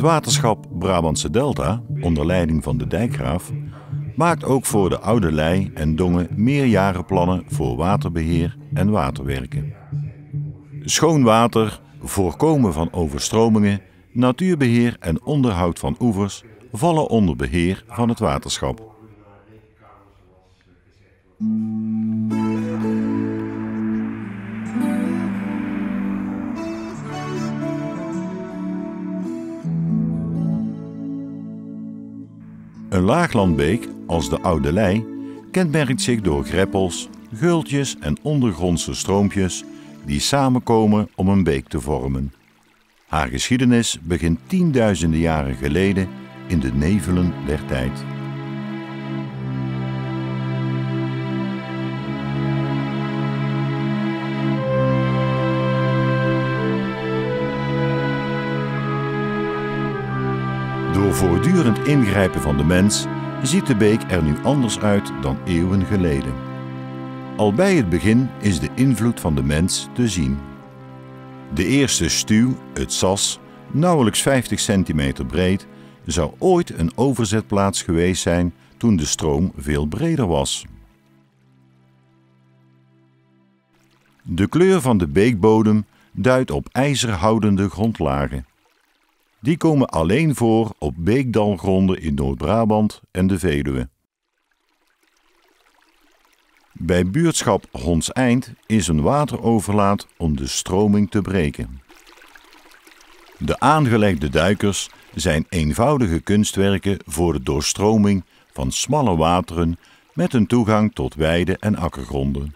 Het waterschap Brabantse Delta, onder leiding van de dijkgraaf, maakt ook voor de Oude Lei en Dongen meerjarenplannen voor waterbeheer en waterwerken. Schoon water, voorkomen van overstromingen, natuurbeheer en onderhoud van oevers vallen onder beheer van het waterschap. Een laaglandbeek als de Oude Lei kenmerkt zich door greppels, geultjes en ondergrondse stroompjes die samenkomen om een beek te vormen. Haar geschiedenis begint tienduizenden jaren geleden in de nevelen der tijd. Voortdurend ingrijpen van de mens ziet de beek er nu anders uit dan eeuwen geleden. Al bij het begin is de invloed van de mens te zien. De eerste stuw, het sas, nauwelijks 50 centimeter breed, zou ooit een overzetplaats geweest zijn toen de stroom veel breder was. De kleur van de beekbodem duidt op ijzerhoudende grondlagen. Die komen alleen voor op beekdalgronden in Noord-Brabant en de Veluwe. Bij buurtschap Hons Eind is een wateroverlaat om de stroming te breken. De aangelegde duikers zijn eenvoudige kunstwerken voor de doorstroming van smalle wateren met een toegang tot weide- en akkergronden.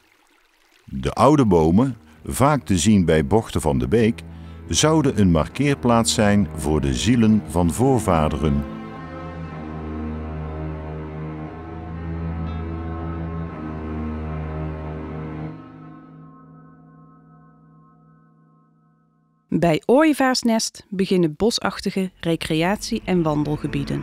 De oude bomen, vaak te zien bij bochten van de beek, zouden een markeerplaats zijn voor de zielen van voorvaderen. Bij Ooievaarsnest beginnen bosachtige recreatie- en wandelgebieden.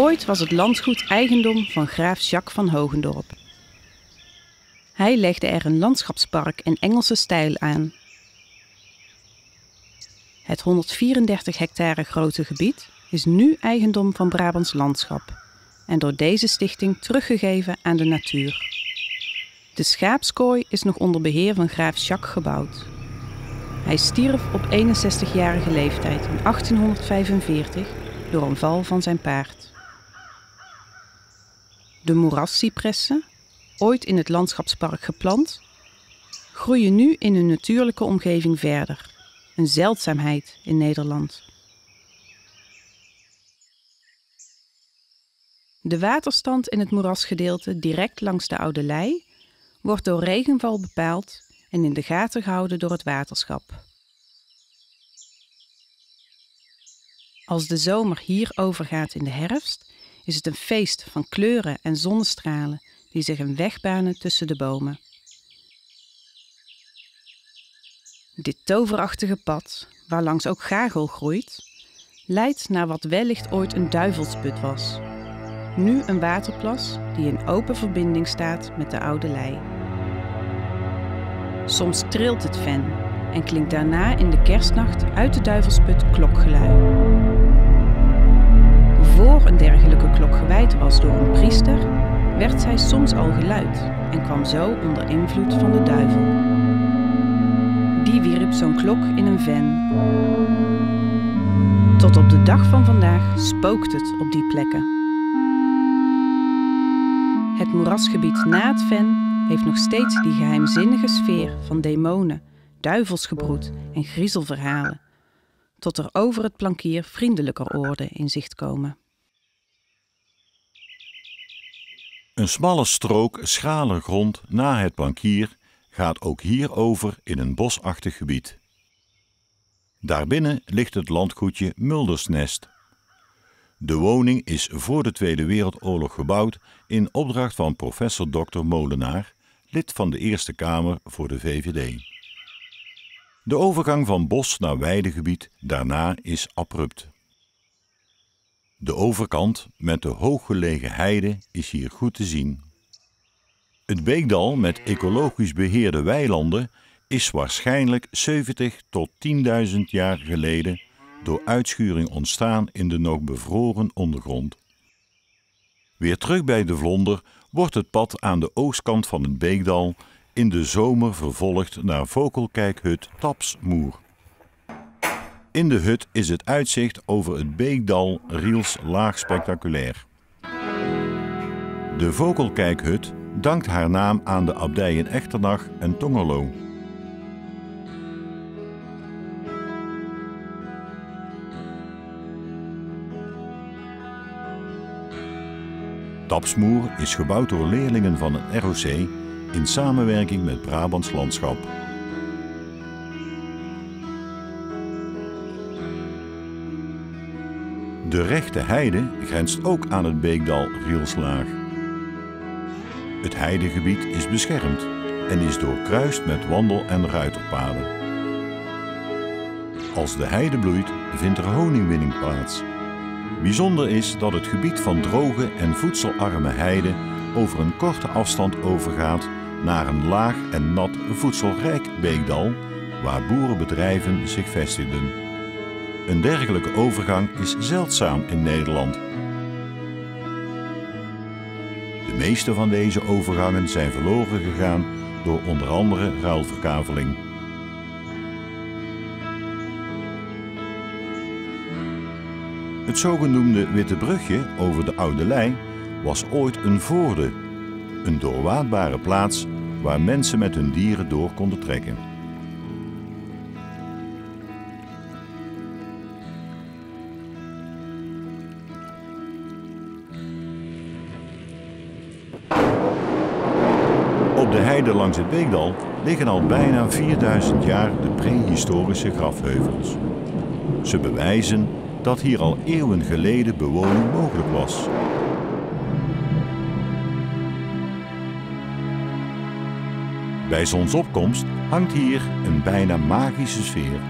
Ooit was het landgoed eigendom van graaf Jacques van Hogendorp. Hij legde er een landschapspark in Engelse stijl aan. Het 134 hectare grote gebied is nu eigendom van Brabants Landschap en door deze stichting teruggegeven aan de natuur. De schaapskooi is nog onder beheer van graaf Jacques gebouwd. Hij stierf op 61-jarige leeftijd in 1845 door een val van zijn paard. De moerascypressen, ooit in het landschapspark geplant, groeien nu in hun natuurlijke omgeving verder. Een zeldzaamheid in Nederland. De waterstand in het moerasgedeelte direct langs de Oude Lei wordt door regenval bepaald en in de gaten gehouden door het waterschap. Als de zomer hier overgaat in de herfst, is het een feest van kleuren en zonnestralen die zich een weg banen tussen de bomen. Dit toverachtige pad, waarlangs ook gagel groeit, leidt naar wat wellicht ooit een duivelsput was. Nu een waterplas die in open verbinding staat met de oude lei. Soms trilt het ven en klinkt daarna in de kerstnacht uit de duivelsput klokgelui. Voor een dergelijke klok gewijd was door een priester, werd zij soms al geluid en kwam zo onder invloed van de duivel. Die wierp zo'n klok in een ven. Tot op de dag van vandaag spookt het op die plekken. Het moerasgebied na het Ven heeft nog steeds die geheimzinnige sfeer van demonen, duivelsgebroed en griezelverhalen, tot er over het plankier vriendelijker oorden in zicht komen. Een smalle strook schrale grond na het plankier gaat ook hier over in een bosachtig gebied. Daarbinnen ligt het landgoedje Muldersnest. De woning is voor de Tweede Wereldoorlog gebouwd in opdracht van professor Dr. Molenaar, lid van de Eerste Kamer voor de VVD. De overgang van bos naar weidegebied daarna is abrupt. De overkant met de hooggelegen heide is hier goed te zien. Het Beekdal met ecologisch beheerde weilanden is waarschijnlijk 70 tot 10.000 jaar geleden door uitschuring ontstaan in de nog bevroren ondergrond. Weer terug bij de Vlonder wordt het pad aan de oostkant van het Beekdal in de zomer vervolgd naar Vogelkijkhut Tapsmoer. In de hut is het uitzicht over het Beekdal Riels laag spectaculair. De Vogelkijkhut dankt haar naam aan de abdijen Echternach en Tongerlo. Tapsmoer is gebouwd door leerlingen van het ROC in samenwerking met Brabants Landschap. De rechte heide grenst ook aan het beekdal Rielslaag. Het heidegebied is beschermd en is doorkruist met wandel- en ruiterpaden. Als de heide bloeit, vindt er honingwinning plaats. Bijzonder is dat het gebied van droge en voedselarme heide over een korte afstand overgaat naar een laag en nat voedselrijk beekdal waar boerenbedrijven zich vestigden. Een dergelijke overgang is zeldzaam in Nederland. De meeste van deze overgangen zijn verloren gegaan door onder andere ruilverkaveling. Het zogenoemde Witte Brugje over de Oude Lei was ooit een voorde, een doorwaadbare plaats waar mensen met hun dieren door konden trekken. Het Beekdal liggen al bijna 4000 jaar de prehistorische grafheuvels. Ze bewijzen dat hier al eeuwen geleden bewoning mogelijk was. Bij zonsopkomst hangt hier een bijna magische sfeer.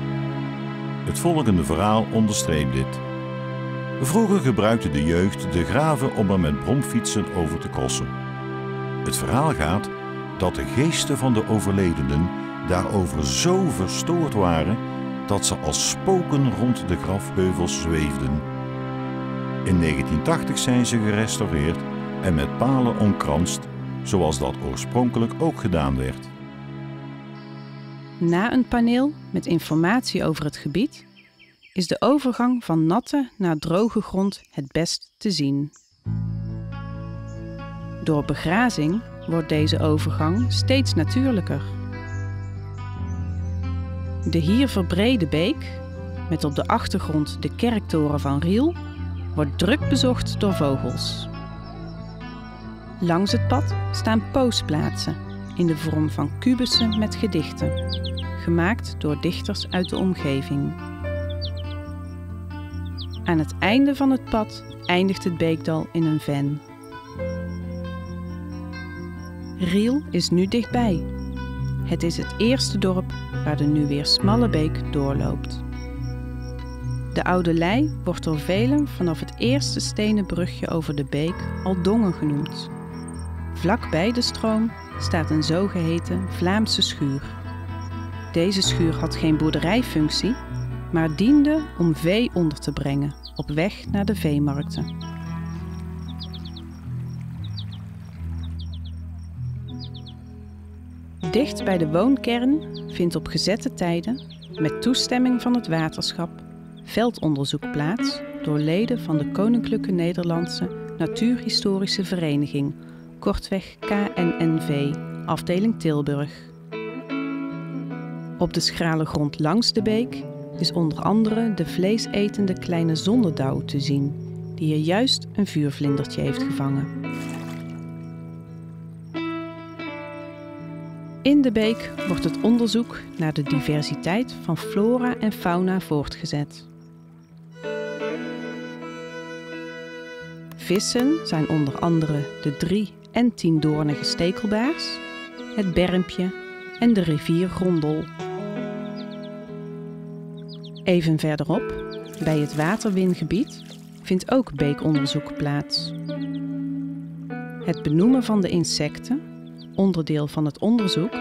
Het volgende verhaal onderstreept dit. Vroeger gebruikte de jeugd de graven om er met bromfietsen over te crossen. Het verhaal gaat dat de geesten van de overledenen daarover zo verstoord waren dat ze als spoken rond de grafheuvels zweefden. In 1980 zijn ze gerestaureerd en met palen omkranst, zoals dat oorspronkelijk ook gedaan werd. Na een paneel met informatie over het gebied is de overgang van natte naar droge grond het best te zien. Door begrazing wordt deze overgang steeds natuurlijker. De hier verbrede beek, met op de achtergrond de kerktoren van Riel, wordt druk bezocht door vogels. Langs het pad staan poosplaatsen in de vorm van kubussen met gedichten, gemaakt door dichters uit de omgeving. Aan het einde van het pad eindigt het beekdal in een ven. Riel is nu dichtbij. Het is het eerste dorp waar de nu weer smalle beek doorloopt. De Oude Lei wordt door velen vanaf het eerste stenen brugje over de beek al Dongen genoemd. Vlakbij de stroom staat een zogeheten Vlaamse schuur. Deze schuur had geen boerderijfunctie, maar diende om vee onder te brengen op weg naar de veemarkten. Dicht bij de woonkern vindt op gezette tijden, met toestemming van het waterschap, veldonderzoek plaats door leden van de Koninklijke Nederlandse Natuurhistorische Vereniging, kortweg KNNV, afdeling Tilburg. Op de schrale grond langs de beek is onder andere de vleesetende kleine zonderdauw te zien, die er juist een vuurvlindertje heeft gevangen. In de beek wordt het onderzoek naar de diversiteit van flora en fauna voortgezet. Vissen zijn onder andere de drie- en tiendoornige stekelbaars, het bermpje en de riviergrondel. Even verderop, bij het waterwingebied, vindt ook beekonderzoek plaats. Het benoemen van de insecten, onderdeel van het onderzoek,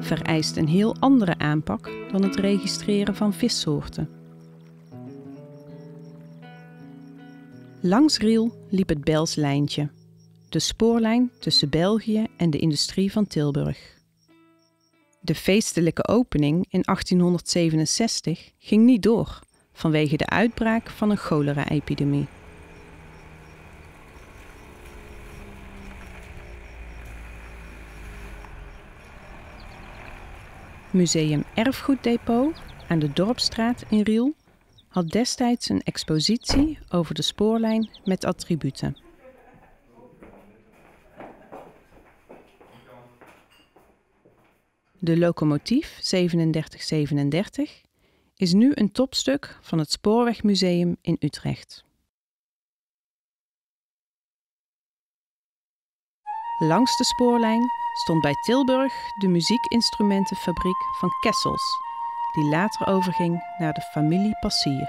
vereist een heel andere aanpak dan het registreren van vissoorten. Langs Riel liep het Belslijntje, de spoorlijn tussen België en de industrie van Tilburg. De feestelijke opening in 1867 ging niet door vanwege de uitbraak van een cholera-epidemie. Museum Erfgoeddepot aan de Dorpstraat in Riel had destijds een expositie over de spoorlijn met attributen. De locomotief 3737 is nu een topstuk van het Spoorwegmuseum in Utrecht. Langs de spoorlijn stond bij Tilburg de muziekinstrumentenfabriek van Kessels, die later overging naar de familie Passier.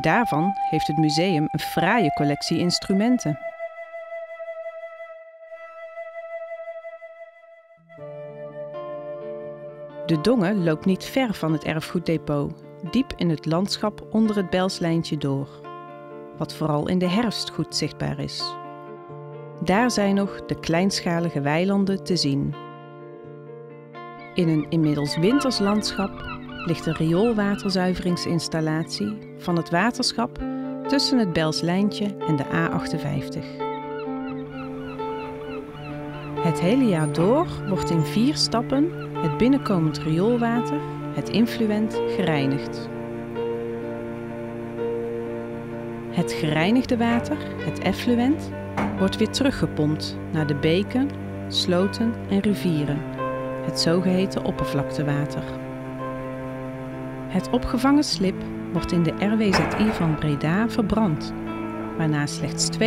Daarvan heeft het museum een fraaie collectie instrumenten. De Donge loopt niet ver van het erfgoeddepot, diep in het landschap onder het Belslijntje door, wat vooral in de herfst goed zichtbaar is. Daar zijn nog de kleinschalige weilanden te zien. In een inmiddels winters landschap ligt de rioolwaterzuiveringsinstallatie van het waterschap tussen het Belslijntje en de A58. Het hele jaar door wordt in vier stappen het binnenkomend rioolwater, het influent, gereinigd. Het gereinigde water, het effluent, wordt weer teruggepompt naar de beken, sloten en rivieren, het zogeheten oppervlaktewater. Het opgevangen slip wordt in de RWZI van Breda verbrand, waarna slechts 2%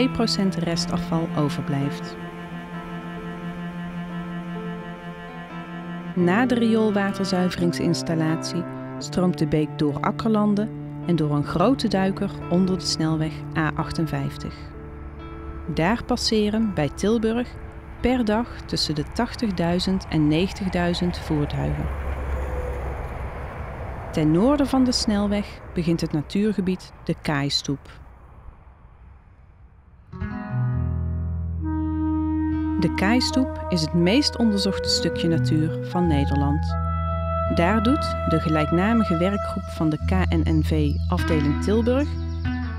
restafval overblijft. Na de rioolwaterzuiveringsinstallatie stroomt de beek door akkerlanden en door een grote duiker onder de snelweg A58. Daar passeren bij Tilburg per dag tussen de 80.000 en 90.000 voertuigen. Ten noorden van de snelweg begint het natuurgebied de Kaaistoep. De Kaaistoep is het meest onderzochte stukje natuur van Nederland. Daar doet de gelijknamige werkgroep van de KNNV afdeling Tilburg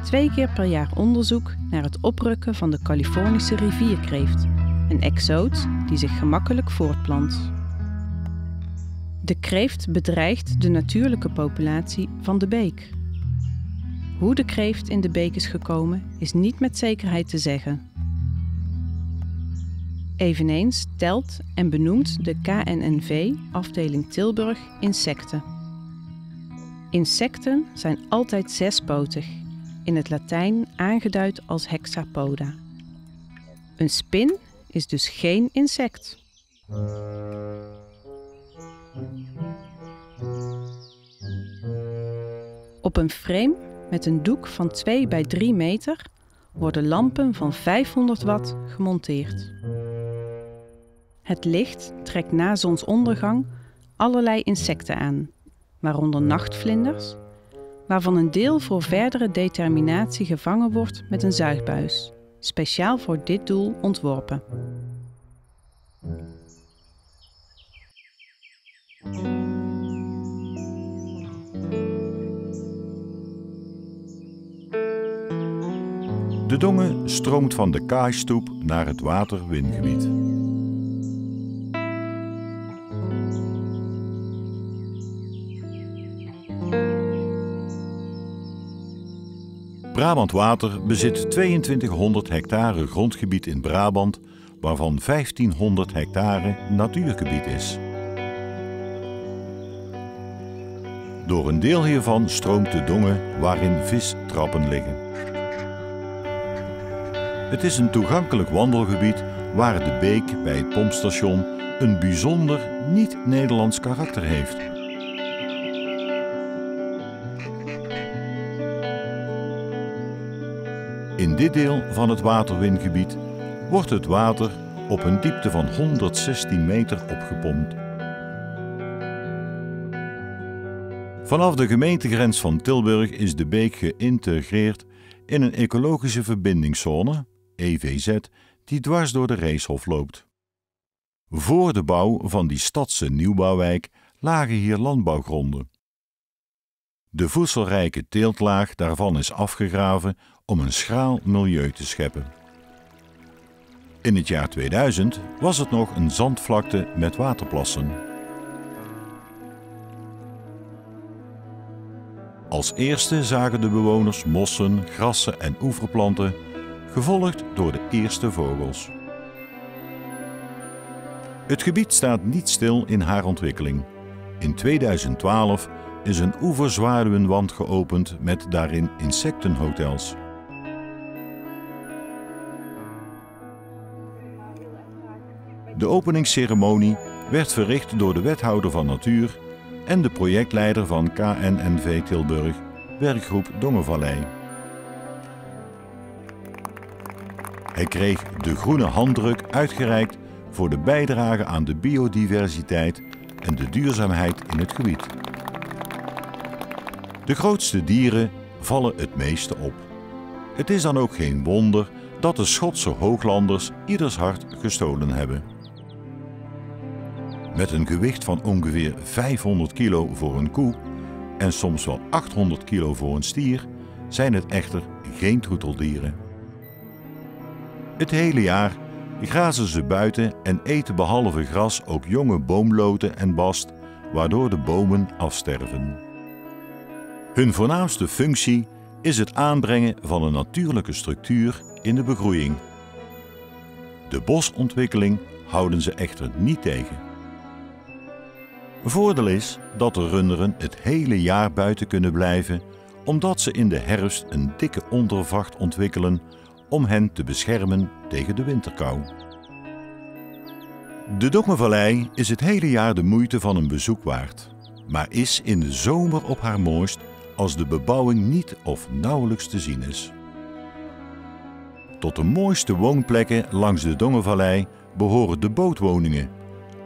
twee keer per jaar onderzoek naar het oprukken van de Californische rivierkreeft, een exoot die zich gemakkelijk voortplant. De kreeft bedreigt de natuurlijke populatie van de beek. Hoe de kreeft in de beek is gekomen is niet met zekerheid te zeggen. Eveneens telt en benoemt de KNNV afdeling Tilburg insecten. Insecten zijn altijd zespotig, in het Latijn aangeduid als hexapoda. Een spin is dus geen insect. Op een frame met een doek van 2 bij 3 meter worden lampen van 500 watt gemonteerd. Het licht trekt na zonsondergang allerlei insecten aan, waaronder nachtvlinders, waarvan een deel voor verdere determinatie gevangen wordt met een zuigbuis, speciaal voor dit doel ontworpen. De Dongen stroomt van de kaaistoep naar het waterwindgebied. Brabant Water bezit 2200 hectare grondgebied in Brabant, waarvan 1500 hectare natuurgebied is. Door een deel hiervan stroomt de Donge waarin vistrappen liggen. Het is een toegankelijk wandelgebied waar de beek bij het pompstation een bijzonder niet-Nederlands karakter heeft. Dit deel van het waterwingebied wordt het water op een diepte van 116 meter opgepompt. Vanaf de gemeentegrens van Tilburg is de beek geïntegreerd in een ecologische verbindingszone, EVZ, die dwars door de Reeshof loopt. Voor de bouw van die stadse nieuwbouwwijk lagen hier landbouwgronden. De voedselrijke teeltlaag daarvan is afgegraven om een schraal milieu te scheppen. In het jaar 2000 was het nog een zandvlakte met waterplassen. Als eerste zagen de bewoners mossen, grassen en oeverplanten, gevolgd door de eerste vogels. Het gebied staat niet stil in haar ontwikkeling. In 2012 is een oeverzwaluwenwand geopend met daarin insectenhotels. De openingsceremonie werd verricht door de wethouder van Natuur en de projectleider van KNNV Tilburg, werkgroep Dongenvallei. Hij kreeg de groene handdruk uitgereikt voor de bijdrage aan de biodiversiteit en de duurzaamheid in het gebied. De grootste dieren vallen het meeste op. Het is dan ook geen wonder dat de Schotse hooglanders ieders hart gestolen hebben. Met een gewicht van ongeveer 500 kilo voor een koe en soms wel 800 kilo voor een stier zijn het echter geen troeteldieren. Het hele jaar grazen ze buiten en eten behalve gras ook jonge boomloten en bast, waardoor de bomen afsterven. Hun voornaamste functie is het aanbrengen van een natuurlijke structuur in de begroeiing. De bosontwikkeling houden ze echter niet tegen. Voordeel is dat de runderen het hele jaar buiten kunnen blijven, omdat ze in de herfst een dikke ondervacht ontwikkelen om hen te beschermen tegen de winterkou. De Dogmevallei is het hele jaar de moeite van een bezoek waard, maar is in de zomer op haar mooist als de bebouwing niet of nauwelijks te zien is. Tot de mooiste woonplekken langs de Dongevallei behoren de bootwoningen,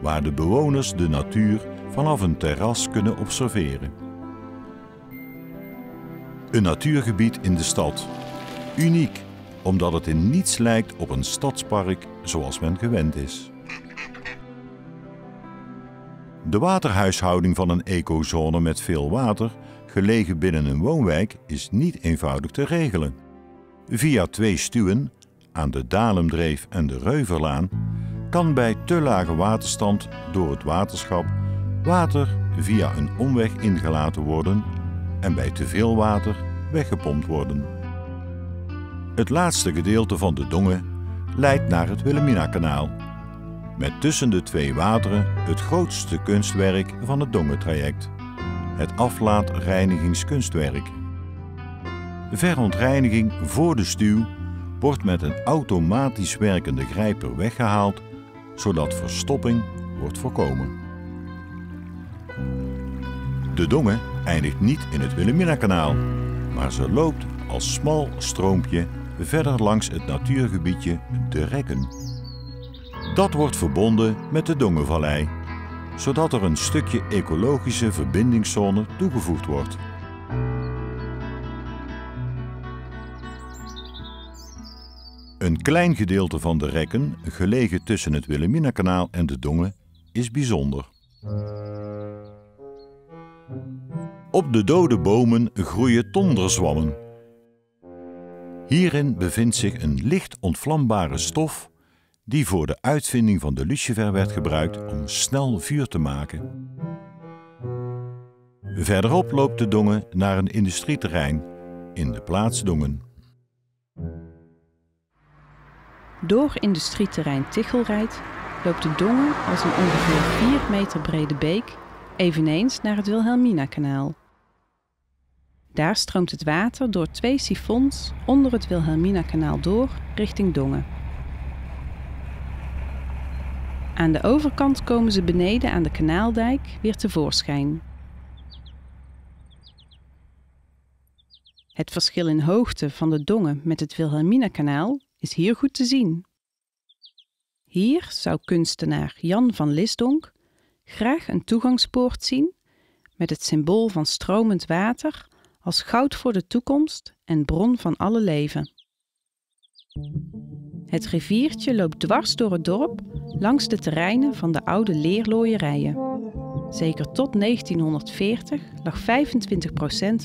waar de bewoners de natuur vanaf een terras kunnen observeren. Een natuurgebied in de stad. Uniek, omdat het in niets lijkt op een stadspark zoals men gewend is. De waterhuishouding van een ecozone met veel water, gelegen binnen een woonwijk, is niet eenvoudig te regelen. Via twee stuwen, aan de Dalemdreef en de Reuverlaan, kan bij te lage waterstand door het waterschap water via een omweg ingelaten worden en bij te veel water weggepompt worden. Het laatste gedeelte van de Dongen leidt naar het Wilhelmina-kanaal, met tussen de twee wateren het grootste kunstwerk van het Dongentraject, het aflaatreinigingskunstwerk. Verontreiniging voor de stuw wordt met een automatisch werkende grijper weggehaald, zodat verstopping wordt voorkomen. De Donge eindigt niet in het Wilhelmina-kanaal, maar ze loopt als smal stroompje verder langs het natuurgebiedje De Rekken. Dat wordt verbonden met de Dongevallei, zodat er een stukje ecologische verbindingszone toegevoegd wordt. Een klein gedeelte van de rekken, gelegen tussen het Wilhelmina-kanaal en de Donge, is bijzonder. Op de dode bomen groeien tonderzwammen. Hierin bevindt zich een licht ontvlambare stof die voor de uitvinding van de lucifer werd gebruikt om snel vuur te maken. Verderop loopt de Dongen naar een industrieterrein in de plaats Dongen. Door industrieterrein Tichelrijd loopt de Dongen als een ongeveer 4 meter brede beek eveneens naar het Wilhelmina-kanaal. Daar stroomt het water door twee sifons onder het Wilhelmina-kanaal door richting Dongen. Aan de overkant komen ze beneden aan de kanaaldijk weer tevoorschijn. Het verschil in hoogte van de Dongen met het Wilhelmina-kanaal is hier goed te zien. Hier zou kunstenaar Jan van Lisdonk graag een toegangspoort zien met het symbool van stromend water als goud voor de toekomst en bron van alle leven. Het riviertje loopt dwars door het dorp langs de terreinen van de oude leerlooierijen. Zeker tot 1940 lag 25%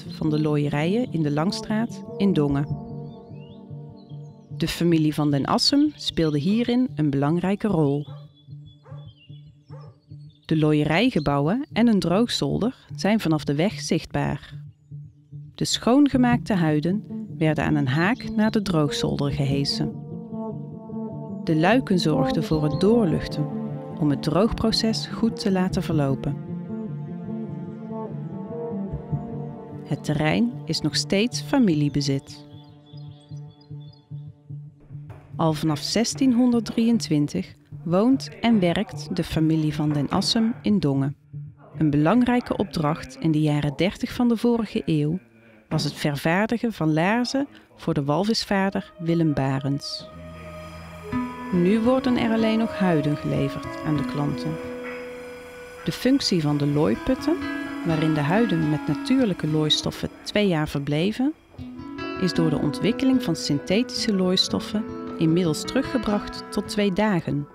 van de looierijen in de Langstraat in Dongen. De familie van den Assem speelde hierin een belangrijke rol. De looierijgebouwen en een droogzolder zijn vanaf de weg zichtbaar. De schoongemaakte huiden werden aan een haak naar de droogzolder gehesen. De luiken zorgden voor het doorluchten om het droogproces goed te laten verlopen. Het terrein is nog steeds familiebezit. Al vanaf 1623 woont en werkt de familie van den Assem in Dongen. Een belangrijke opdracht in de jaren 30 van de vorige eeuw was het vervaardigen van laarzen voor de walvisvaarder Willem Barends. Nu worden er alleen nog huiden geleverd aan de klanten. De functie van de looiputten, waarin de huiden met natuurlijke looistoffen twee jaar verbleven, is door de ontwikkeling van synthetische looistoffen inmiddels teruggebracht tot twee dagen.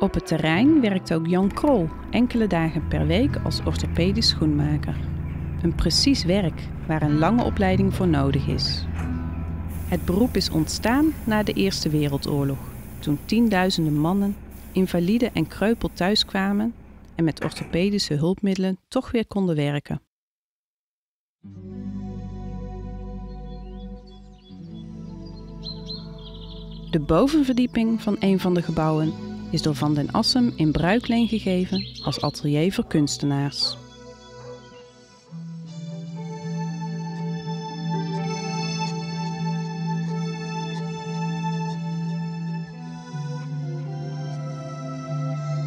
Op het terrein werkt ook Jan Krol enkele dagen per week als orthopedisch schoenmaker. Een precies werk waar een lange opleiding voor nodig is. Het beroep is ontstaan na de Eerste Wereldoorlog, toen tienduizenden mannen, invalide en kreupel thuiskwamen en met orthopedische hulpmiddelen toch weer konden werken. De bovenverdieping van een van de gebouwen is door Van den Assem in bruikleen gegeven als atelier voor kunstenaars.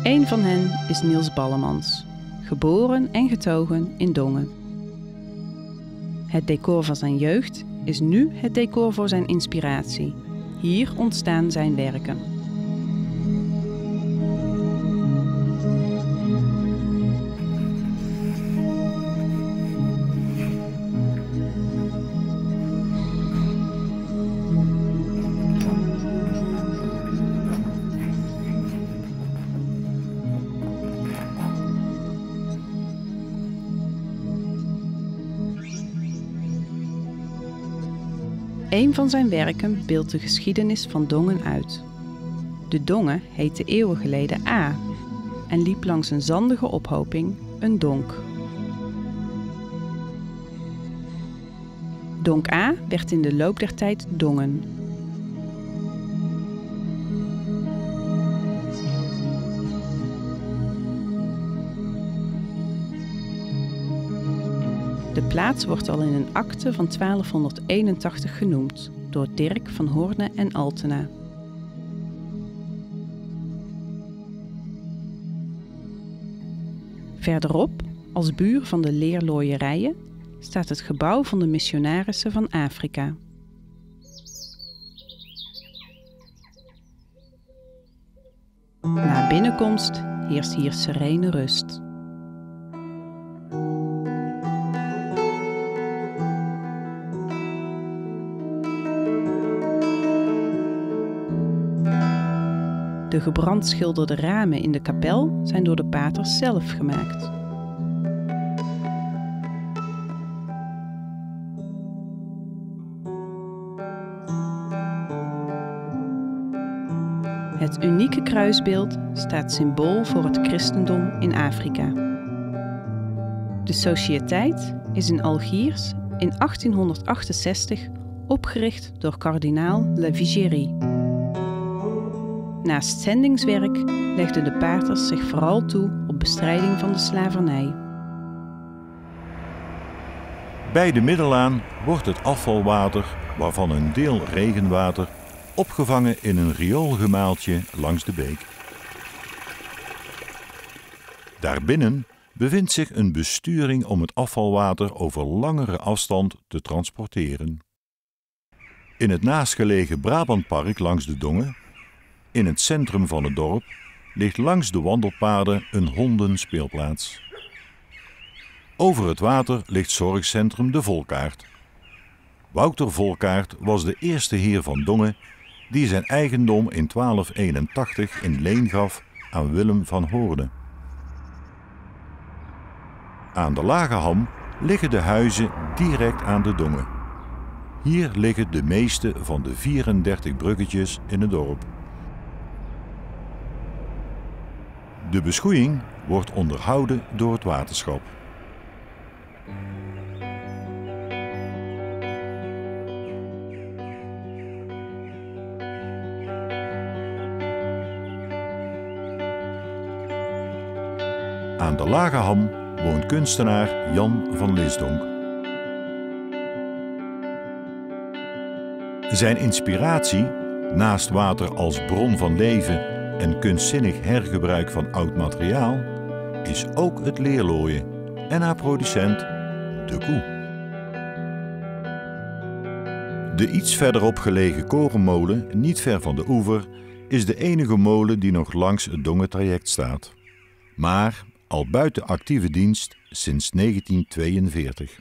Een van hen is Niels Ballemans, geboren en getogen in Dongen. Het decor van zijn jeugd is nu het decor voor zijn inspiratie hier ontstaan zijn werken. Een van zijn werken beeldt de geschiedenis van Dongen uit. De Dongen heette eeuwen geleden A en liep langs een zandige ophoping, een donk. Donk A werd in de loop der tijd Dongen. De plaats wordt al in een akte van 1281 genoemd door Dirk van Hoorne en Altena. Verderop, als buur van de leerlooierijen, staat het gebouw van de missionarissen van Afrika. Na binnenkomst heerst hier serene rust. De gebrandschilderde ramen in de kapel zijn door de paters zelf gemaakt. Het unieke kruisbeeld staat symbool voor het christendom in Afrika. De sociëteit is in Algiers in 1868 opgericht door kardinaal Lavigérie. Naast zendingswerk legden de paters zich vooral toe op bestrijding van de slavernij. Bij de Middelaan wordt het afvalwater, waarvan een deel regenwater, opgevangen in een rioolgemaaltje langs de beek. Daarbinnen bevindt zich een besturing om het afvalwater over langere afstand te transporteren. In het naastgelegen Brabantpark langs de Dongen, in het centrum van het dorp, ligt langs de wandelpaden een hondenspeelplaats. Over het water ligt zorgcentrum De Volkaart. Wouter Volkaart was de eerste heer van Dongen die zijn eigendom in 1281 in leen gaf aan Willem van Hoorde. Aan de Lage Ham liggen de huizen direct aan de Dongen. Hier liggen de meeste van de 34 bruggetjes in het dorp. De beschoeiing wordt onderhouden door het waterschap. Aan de Lage Ham woont kunstenaar Jan van Lisdonk. Zijn inspiratie, naast water als bron van leven en kunstzinnig hergebruik van oud materiaal, is ook het leerlooien en haar producent, de koe. De iets verderop gelegen korenmolen, niet ver van de oever, is de enige molen die nog langs het Dongen-traject staat. Maar al buiten actieve dienst sinds 1942.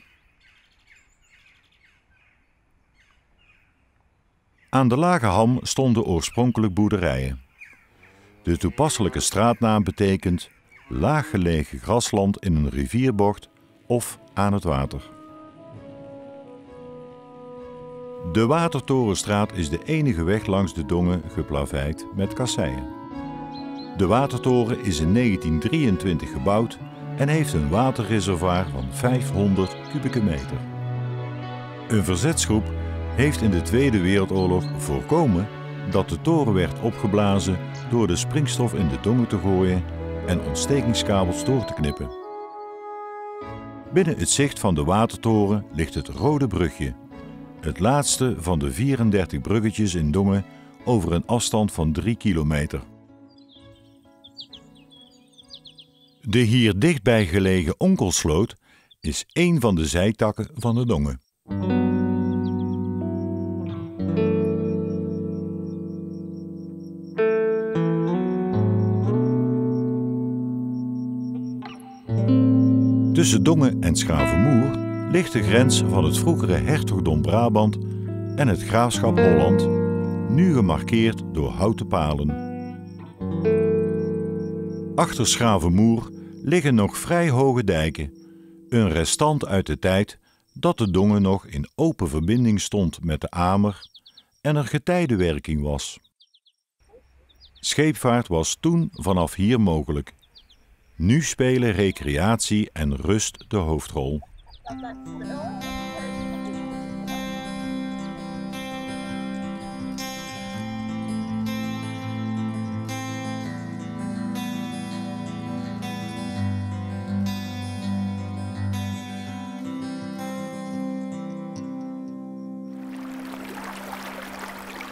Aan de Lage Ham stonden oorspronkelijk boerderijen. De toepasselijke straatnaam betekent laaggelegen grasland in een rivierbocht of aan het water. De Watertorenstraat is de enige weg langs de Dongen geplaveid met kasseien. De watertoren is in 1923 gebouwd en heeft een waterreservoir van 500 kubieke meter. Een verzetsgroep heeft in de Tweede Wereldoorlog voorkomen dat de toren werd opgeblazen door de springstof in de dongen te gooien en ontstekingskabels door te knippen. Binnen het zicht van de watertoren ligt het Rode Brugje, het laatste van de 34 bruggetjes in Dongen over een afstand van 3 kilometer. De hier dichtbij gelegen Onkelsloot is een van de zijtakken van de Dongen. Tussen Dongen en Schavenmoer ligt de grens van het vroegere hertogdom Brabant en het graafschap Holland, nu gemarkeerd door houten palen. Achter Schavenmoer liggen nog vrij hoge dijken, een restant uit de tijd dat de Dongen nog in open verbinding stond met de Amer en er getijdenwerking was. Scheepvaart was toen vanaf hier mogelijk. Nu spelen recreatie en rust de hoofdrol.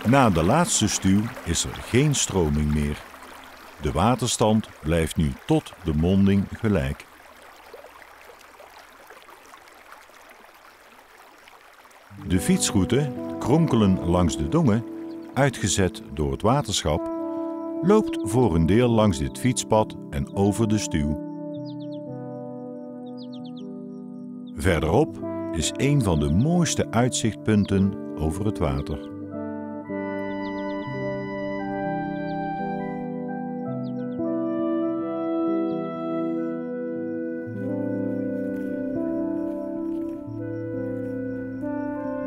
Na de laatste stuw is er geen stroming meer. De waterstand blijft nu tot de monding gelijk. De fietsroute, kronkelen langs de Dongen, uitgezet door het waterschap, loopt voor een deel langs dit fietspad en over de stuw. Verderop is een van de mooiste uitzichtpunten over het water.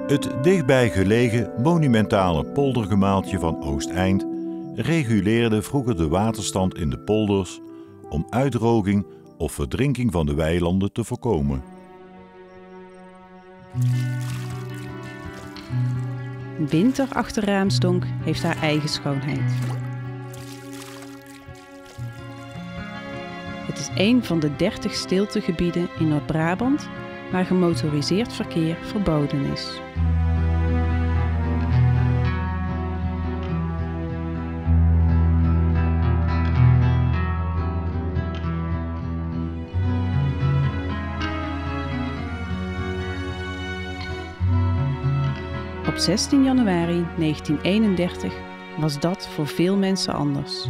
Het dichtbij gelegen monumentale poldergemaaltje van Oosteind reguleerde vroeger de waterstand in de polders om uitdroging of verdrinking van de weilanden te voorkomen. Winter achter Raamsdonk heeft haar eigen schoonheid. Het is een van de 30 stiltegebieden in Noord-Brabant waar gemotoriseerd verkeer verboden is. Op 16 januari 1931 was dat voor veel mensen anders.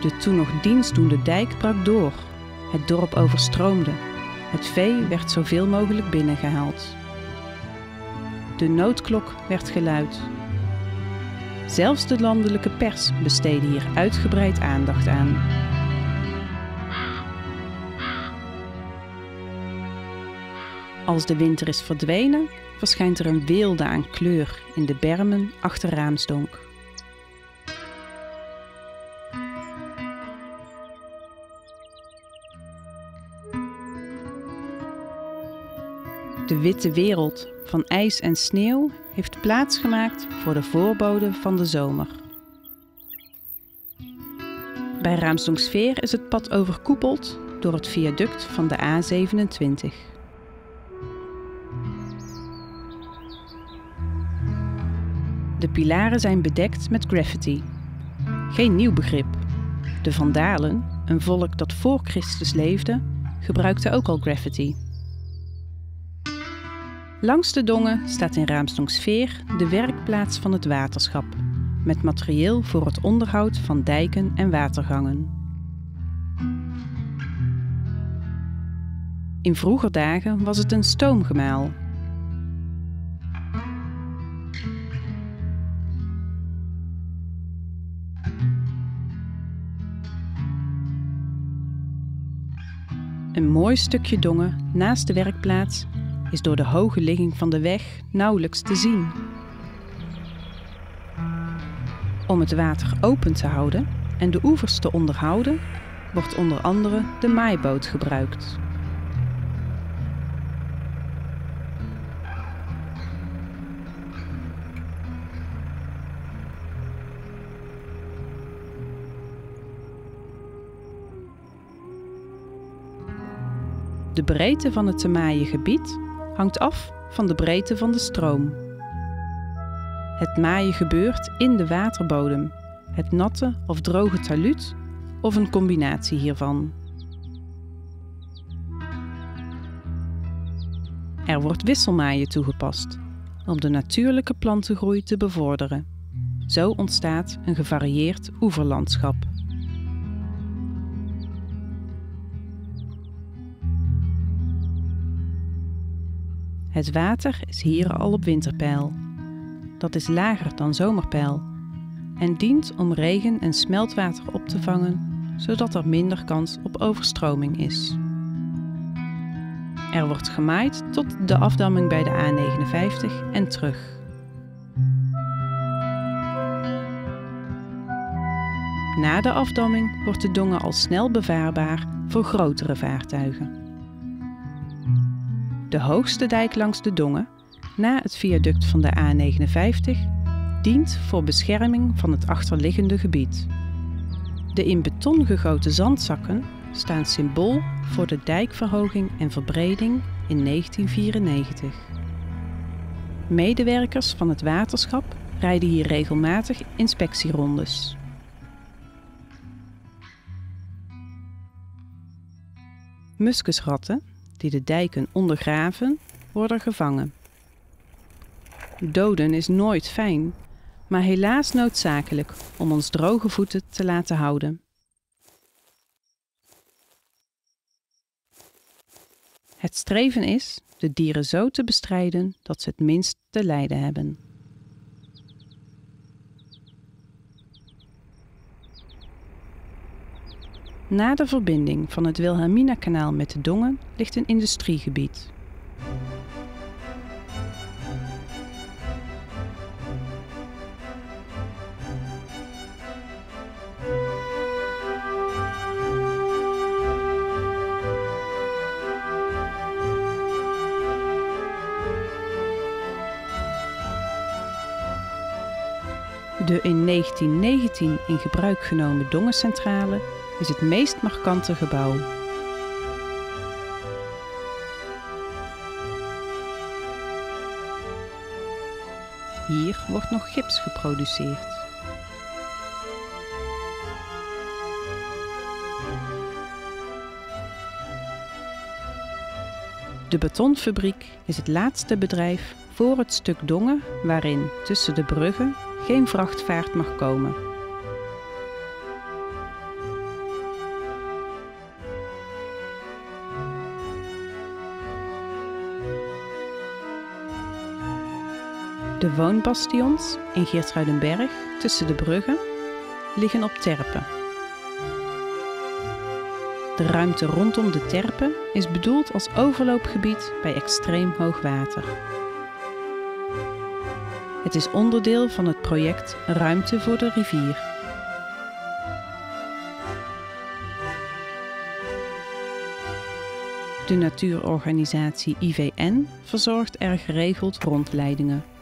De toen nog dienstdoende dijk brak door. Het dorp overstroomde. Het vee werd zoveel mogelijk binnengehaald. De noodklok werd geluid. Zelfs de landelijke pers besteedde hier uitgebreid aandacht aan. Als de winter is verdwenen, verschijnt er een weelde aan kleur in de bermen achter Raamsdonk. De witte wereld van ijs en sneeuw heeft plaatsgemaakt voor de voorbode van de zomer. Bij Raamsdonksveer is het pad overkoepeld door het viaduct van de A27. De pilaren zijn bedekt met graffiti. Geen nieuw begrip. De Vandalen, een volk dat voor Christus leefde, gebruikte ook al graffiti. Langs de Dongen staat in Raamsdonksveer de werkplaats van het waterschap, met materieel voor het onderhoud van dijken en watergangen. In vroeger dagen was het een stoomgemaal Een mooi stukje dongen naast de werkplaats is door de hoge ligging van de weg nauwelijks te zien. Om het water open te houden en de oevers te onderhouden, wordt onder andere de maaiboot gebruikt. De breedte van het te maaien gebied hangt af van de breedte van de stroom. Het maaien gebeurt in de waterbodem, het natte of droge taluut of een combinatie hiervan. Er wordt wisselmaaien toegepast om de natuurlijke plantengroei te bevorderen. Zo ontstaat een gevarieerd oeverlandschap. Het water is hier al op winterpeil. Dat is lager dan zomerpeil en dient om regen en smeltwater op te vangen, zodat er minder kans op overstroming is. Er wordt gemaaid tot de afdamming bij de A59 en terug. Na de afdamming wordt de Dongen al snel bevaarbaar voor grotere vaartuigen. De hoogste dijk langs de Dongen, na het viaduct van de A59, dient voor bescherming van het achterliggende gebied. De in beton gegoten zandzakken staan symbool voor de dijkverhoging en verbreding in 1994. Medewerkers van het waterschap rijden hier regelmatig inspectierondes. Muskusratten die de dijken ondergraven, worden gevangen. Doden is nooit fijn, maar helaas noodzakelijk om ons droge voeten te laten houden. Het streven is de dieren zo te bestrijden dat ze het minst te lijden hebben. Na de verbinding van het Wilhelmina-kanaal met de Dongen ligt een industriegebied. De in 1919 in gebruik genomen Dongencentrale is het meest markante gebouw. Hier wordt nog gips geproduceerd. De betonfabriek is het laatste bedrijf voor het stuk Dongen waarin tussen de bruggen geen vrachtvaart mag komen. De woonbastions in Geertruidenberg tussen de bruggen liggen op terpen. De ruimte rondom de terpen is bedoeld als overloopgebied bij extreem hoog water. Het is onderdeel van het project Ruimte voor de rivier. De natuurorganisatie IVN verzorgt er geregeld rondleidingen.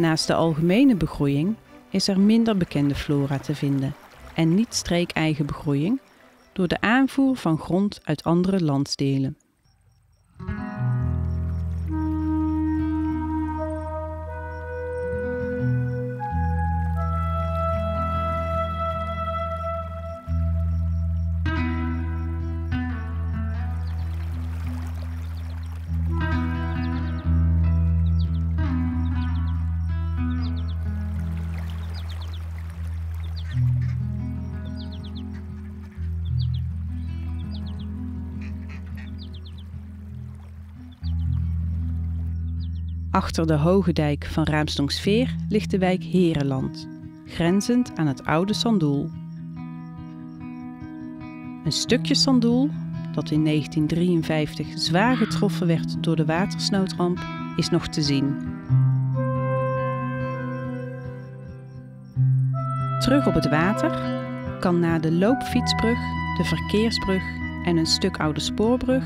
Naast de algemene begroeiing is er minder bekende flora te vinden en niet streekeigen begroeiing door de aanvoer van grond uit andere landsdelen. Achter de hoge dijk van Raamsdonksveer ligt de wijk Herenland, grenzend aan het oude Sandoel. Een stukje Sandoel, dat in 1953 zwaar getroffen werd door de watersnoodramp, is nog te zien. Terug op het water kan na de loopfietsbrug, de verkeersbrug en een stuk oude spoorbrug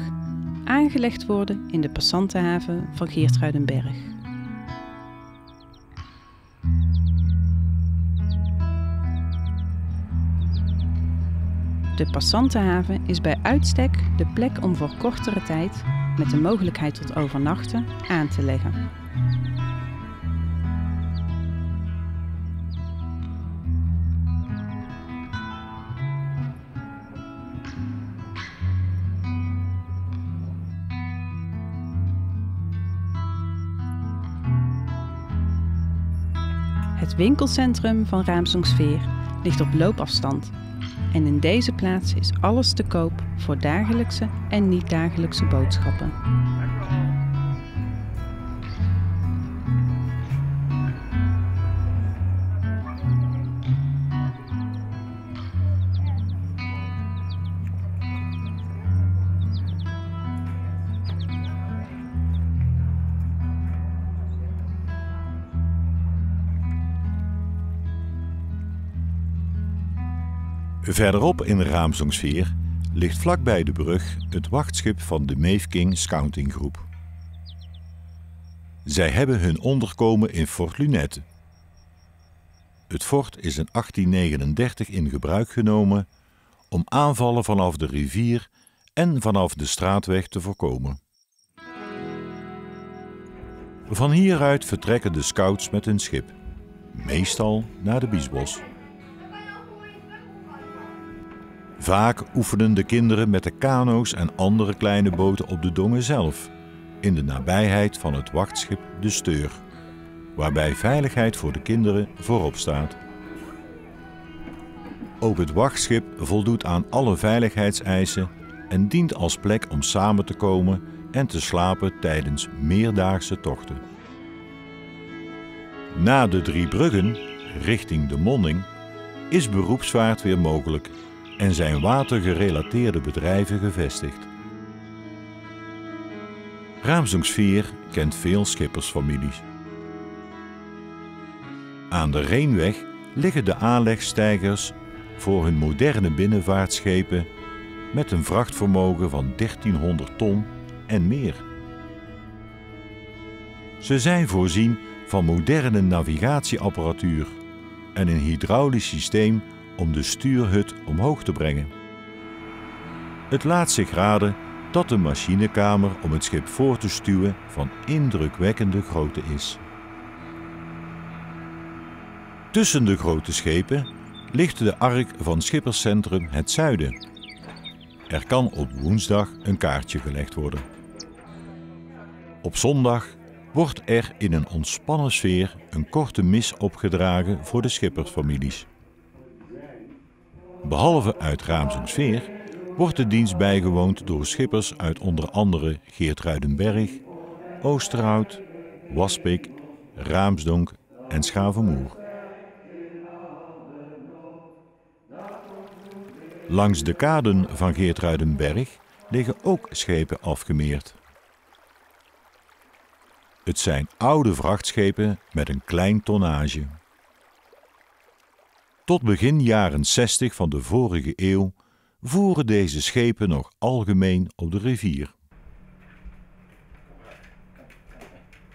aangelegd worden in de passantenhaven van Geertruidenberg. De passantenhaven is bij uitstek de plek om voor kortere tijd, met de mogelijkheid tot overnachten, aan te leggen. Het winkelcentrum van Raamsdonksveer ligt op loopafstand en in deze plaats is alles te koop voor dagelijkse en niet-dagelijkse boodschappen. Verderop in Raamsdonksveer ligt vlakbij de brug het wachtschip van de Meefking Scoutinggroep. Zij hebben hun onderkomen in Fort Lunette. Het fort is in 1839 in gebruik genomen om aanvallen vanaf de rivier en vanaf de straatweg te voorkomen. Van hieruit vertrekken de scouts met hun schip, meestal naar de Biesbos. Vaak oefenen de kinderen met de kano's en andere kleine boten op de Dongen zelf, in de nabijheid van het wachtschip De Steur, waarbij veiligheid voor de kinderen voorop staat. Ook het wachtschip voldoet aan alle veiligheidseisen en dient als plek om samen te komen en te slapen tijdens meerdaagse tochten. Na de drie bruggen, richting de Monning, is beroepsvaart weer mogelijk en zijn watergerelateerde bedrijven gevestigd. Raamsdonksveer kent veel schippersfamilies. Aan de Reenweg liggen de aanlegstijgers voor hun moderne binnenvaartschepen met een vrachtvermogen van 1300 ton en meer. Ze zijn voorzien van moderne navigatieapparatuur en een hydraulisch systeem om de stuurhut omhoog te brengen. Het laat zich raden dat de machinekamer om het schip voor te stuwen van indrukwekkende grootte is. Tussen de grote schepen ligt de ark van schipperscentrum Het Zuiden. Er kan op woensdag een kaartje gelegd worden. Op zondag wordt er in een ontspannen sfeer een korte mis opgedragen voor de schippersfamilies. Behalve uit Raamsensveer wordt de dienst bijgewoond door schippers uit onder andere Geertruidenberg, Oosterhout, Waspik, Raamsdonk en Schavenmoer. Langs de kaden van Geertruidenberg liggen ook schepen afgemeerd. Het zijn oude vrachtschepen met een klein tonnage. Tot begin jaren 60 van de vorige eeuw voeren deze schepen nog algemeen op de rivier.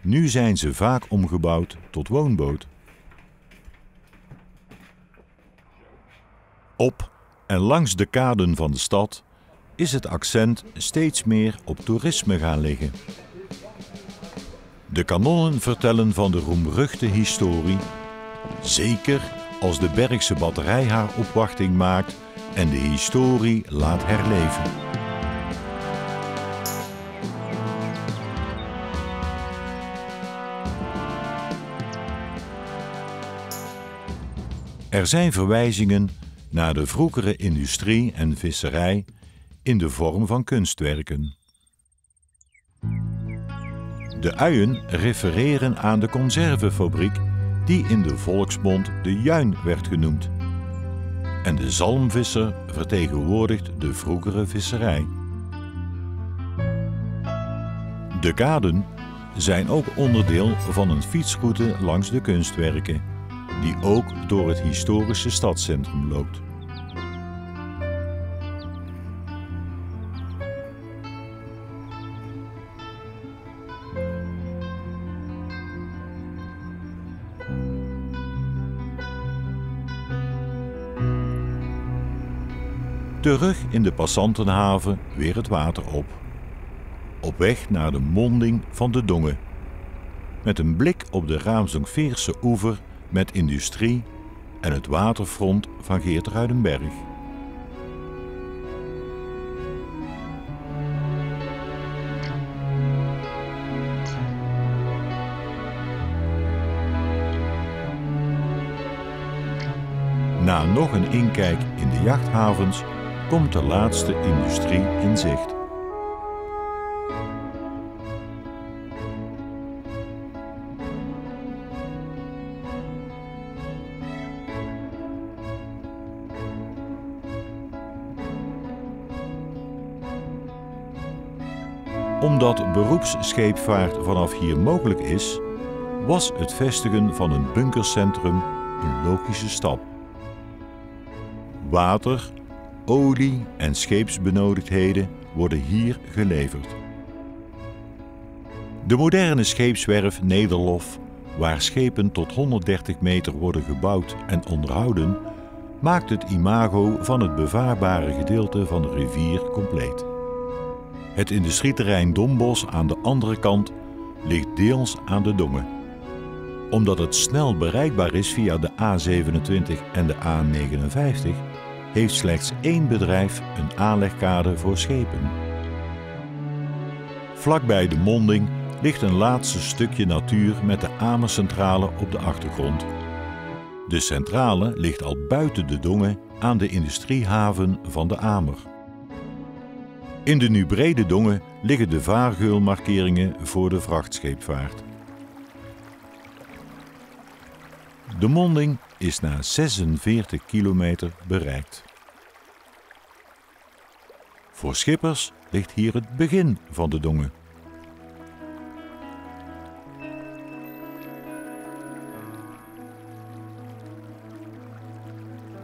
Nu zijn ze vaak omgebouwd tot woonboot. Op en langs de kaden van de stad is het accent steeds meer op toerisme gaan liggen. De kanonnen vertellen van de roemruchte historie, zeker als de Bergse batterij haar opwachting maakt en de historie laat herleven. Er zijn verwijzingen naar de vroegere industrie en visserij in de vorm van kunstwerken. De uien refereren aan de conservefabriek die in de volksmond de Juin werd genoemd. En de zalmvisser vertegenwoordigt de vroegere visserij. De kaden zijn ook onderdeel van een fietsroute langs de kunstwerken, die ook door het historische stadscentrum loopt. Terug in de passantenhaven weer het water op. Op weg naar de monding van de Dongen. Met een blik op de Raamsdonk-Veerse oever met industrie en het waterfront van Geertruidenberg. Na nog een inkijk in de jachthavens komt de laatste industrie in zicht. Omdat beroepsscheepvaart vanaf hier mogelijk is, was het vestigen van een bunkercentrum een logische stap. Water, olie en scheepsbenodigdheden worden hier geleverd. De moderne scheepswerf Nederlof, waar schepen tot 130 meter worden gebouwd en onderhouden, maakt het imago van het bevaarbare gedeelte van de rivier compleet. Het industrieterrein Dombos aan de andere kant ligt deels aan de Dongen. Omdat het snel bereikbaar is via de A27 en de A59, heeft slechts één bedrijf een aanlegkade voor schepen. Vlakbij de monding ligt een laatste stukje natuur met de Amercentrale op de achtergrond. De centrale ligt al buiten de Dongen aan de industriehaven van de Amer. In de nu brede Dongen liggen de vaargeulmarkeringen voor de vrachtscheepvaart. De monding is na 46 kilometer bereikt. Voor schippers ligt hier het begin van de Dongen.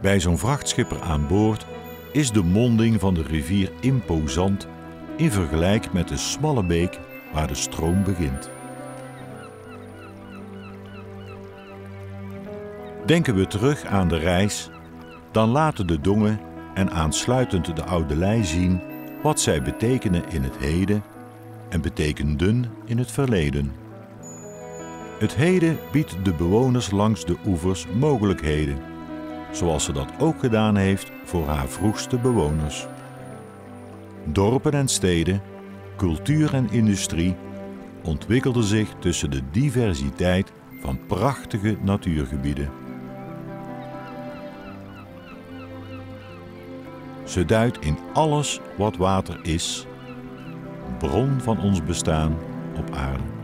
Bij zo'n vrachtschipper aan boord is de monding van de rivier imposant in vergelijking met de smalle beek waar de stroom begint. Denken we terug aan de reis, dan laten de dongen en aansluitend de oude lei zien wat zij betekenen in het heden en betekenden in het verleden. Het heden biedt de bewoners langs de oevers mogelijkheden, zoals ze dat ook gedaan heeft voor haar vroegste bewoners. Dorpen en steden, cultuur en industrie ontwikkelden zich tussen de diversiteit van prachtige natuurgebieden. Ze duidt in alles wat water is, bron van ons bestaan op aarde.